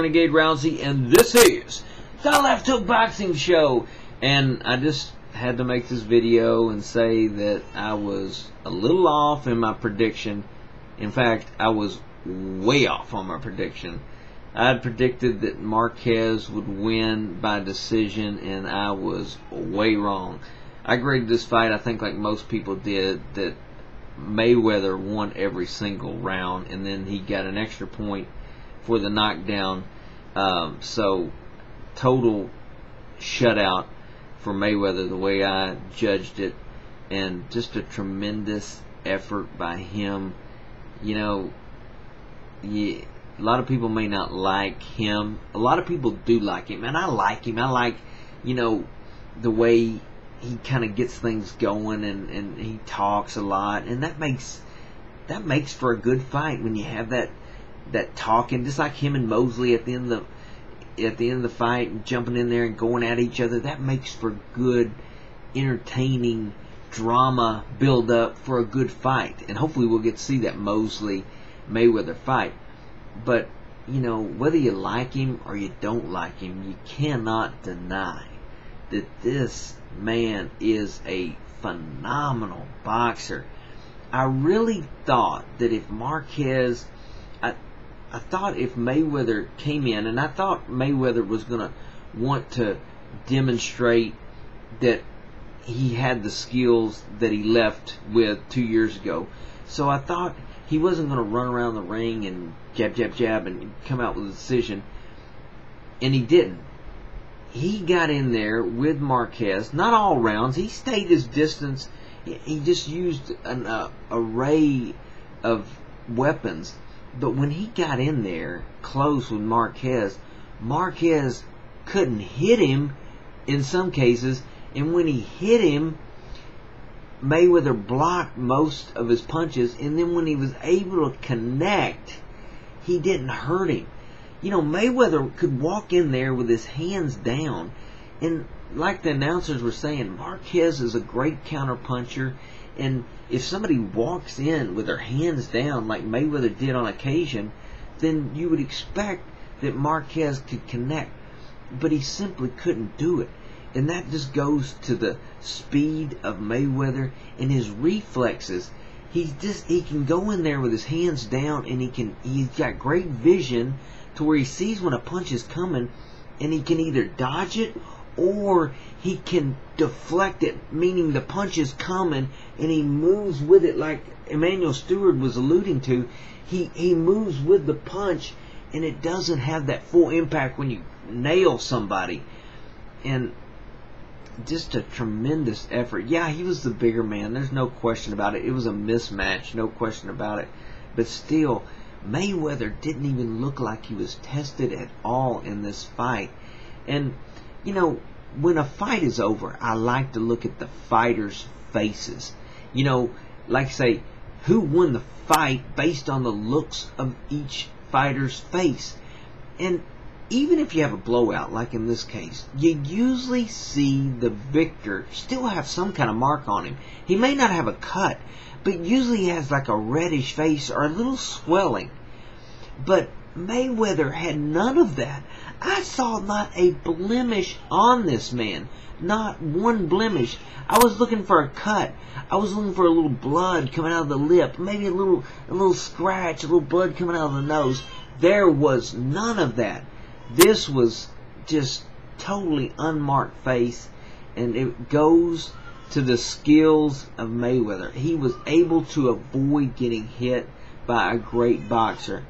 Renegade Rousey, and this is the Left Hook Boxing Show. And I just had to make this video and say that I was a little off in my prediction. In fact, I was way off on my prediction. I had predicted that Marquez would win by decision, and I was way wrong. I graded this fight, I think, like most people did, that Mayweather won every single round, and then he got an extra point for the knockdown. Um, so total shutout for Mayweather the way I judged it, and just a tremendous effort by him. You know, a lot of people may not like him. A lot of people do like him, and I like him. I like, you know, the way he kind of gets things going, and and he talks a lot, and that makes that makes for a good fight when you have that that talking, just like him and Mosley at the end of the at the end of the fight, and jumping in there and going at each other. That makes for good, entertaining drama build up for a good fight, and hopefully we'll get to see that Mosley Mayweather fight. But you know, whether you like him or you don't like him, you cannot deny that this man is a phenomenal boxer. I really thought that if Marquez I thought if Mayweather came in, and I thought Mayweather was going to want to demonstrate that he had the skills that he left with two years ago. So I thought he wasn't going to run around the ring and jab, jab, jab, and come out with a decision. And he didn't. He got in there with Marquez, not all rounds. He stayed his distance. He just used an uh, array of weapons but when he got in there close with Marquez, Marquez couldn't hit him in some cases, and when he hit him, Mayweather blocked most of his punches, and then when he was able to connect, he didn't hurt him. You know, Mayweather could walk in there with his hands down, and like the announcers were saying, Marquez is a great counterpuncher. And if somebody walks in with their hands down, like Mayweather did on occasion, then you would expect that Marquez could connect. But he simply couldn't do it. And that just goes to the speed of Mayweather and his reflexes. He just he can go in there with his hands down and he can he's got great vision to where he sees when a punch is coming and he can either dodge it or he can deflect it, meaning the punch is coming and he moves with it like Emanuel Steward was alluding to. He, he moves with the punch and it doesn't have that full impact when you nail somebody. And just a tremendous effort. Yeah, he was the bigger man. There's no question about it. It was a mismatch, no question about it. But still, Mayweather didn't even look like he was tested at all in this fight. And you know, when a fight is over, I like to look at the fighters' faces. You know, like say, who won the fight based on the looks of each fighter's face. And even if you have a blowout, like in this case, you usually see the victor still have some kind of mark on him. He may not have a cut, but usually he has like a reddish face or a little swelling. But Mayweather had none of that. I saw not a blemish on this man. Not one blemish. I was looking for a cut. I was looking for a little blood coming out of the lip, maybe a little a little scratch, a little blood coming out of the nose. There was none of that. This was just totally unmarked face and it goes to the skills of Mayweather. He was able to avoid getting hit by a great boxer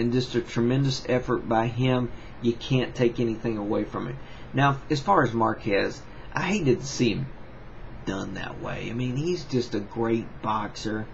and just a tremendous effort by him. You can't take anything away from it. Now, as far as Marquez, I hated to see him done that way. I mean, he's just a great boxer.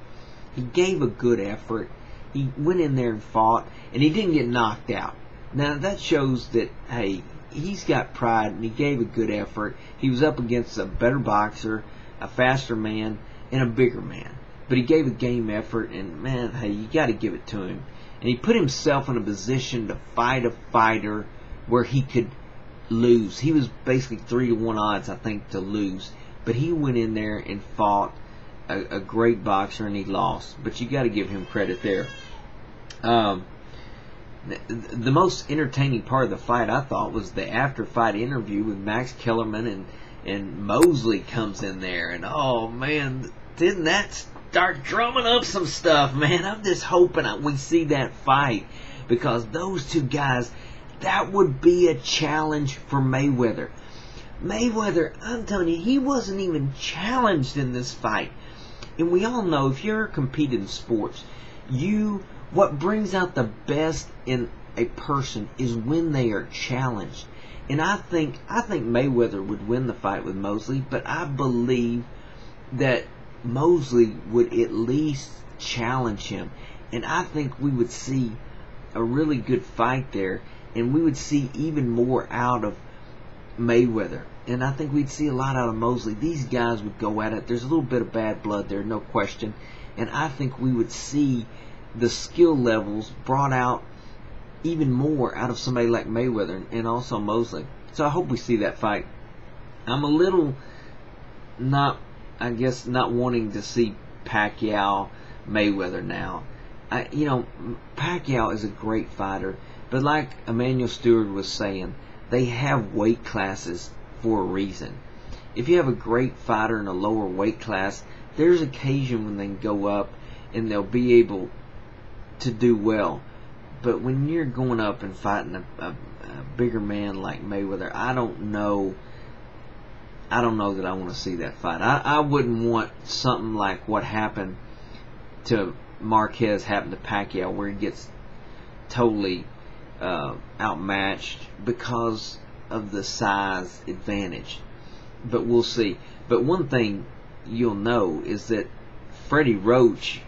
He gave a good effort. He went in there and fought, and he didn't get knocked out. Now, that shows that, hey, he's got pride, and he gave a good effort. He was up against a better boxer, a faster man, and a bigger man. But he gave a game effort, and man, hey, you got to give it to him and he put himself in a position to fight a fighter where he could lose. He was basically three to one odds, I think, to lose. But he went in there and fought a, a great boxer and he lost. But you got to give him credit there. Um, the most entertaining part of the fight I thought was the after fight interview with Max Kellerman and and Mosley comes in there and oh man didn't that start drumming up some stuff man. I'm just hoping we see that fight because those two guys that would be a challenge for Mayweather. Mayweather I'm telling you he wasn't even challenged in this fight. And we all know if you're competing in sports you what brings out the best in a person is when they are challenged. And I think I think Mayweather would win the fight with Mosley, but I believe that Mosley would at least challenge him. And I think we would see a really good fight there and we would see even more out of Mayweather. And I think we'd see a lot out of Mosley. These guys would go at it. There's a little bit of bad blood there, no question. And I think we would see the skill levels brought out even more out of somebody like Mayweather and also Mosley. So I hope we see that fight. I'm a little not, I guess, not wanting to see Pacquiao Mayweather now. I, you know, Pacquiao is a great fighter, but like Emanuel Steward was saying, they have weight classes for a reason. If you have a great fighter in a lower weight class, there's occasion when they go up and they'll be able to do well. But when you're going up and fighting a, a, a bigger man like Mayweather, I don't know. I don't know that I want to see that fight. I, I wouldn't want something like what happened to Marquez happen to Pacquiao, where he gets totally uh, outmatched because of the size advantage. But we'll see. But one thing you'll know is that Freddie Roach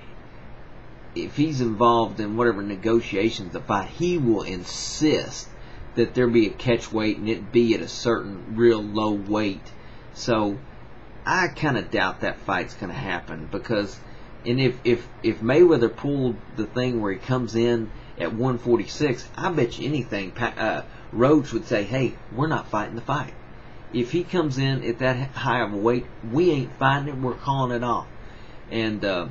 if he's involved in whatever negotiations the fight, he will insist that there be a catch weight and it be at a certain real low weight. So I kind of doubt that fight's going to happen because, and if if if Mayweather pulled the thing where he comes in at 146, I bet you anything uh, Roach would say, "Hey, we're not fighting the fight." If he comes in at that high of a weight, we ain't fighting it. We're calling it off. And uh,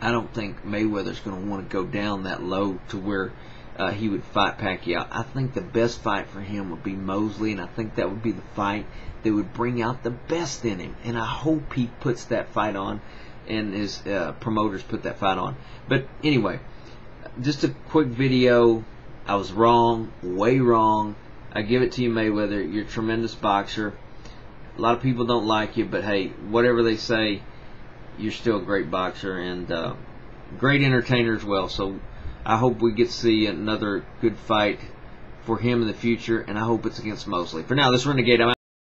I don't think Mayweather's going to want to go down that low to where uh, he would fight Pacquiao. I think the best fight for him would be Mosley, and I think that would be the fight that would bring out the best in him. And I hope he puts that fight on, and his uh, promoters put that fight on. But anyway, just a quick video. I was wrong, way wrong. I give it to you, Mayweather. You're a tremendous boxer. A lot of people don't like you, but hey, whatever they say, you're still a great boxer and uh, great entertainer as well. So I hope we get to see another good fight for him in the future, and I hope it's against Mosley. For now, this Renegade, I'm.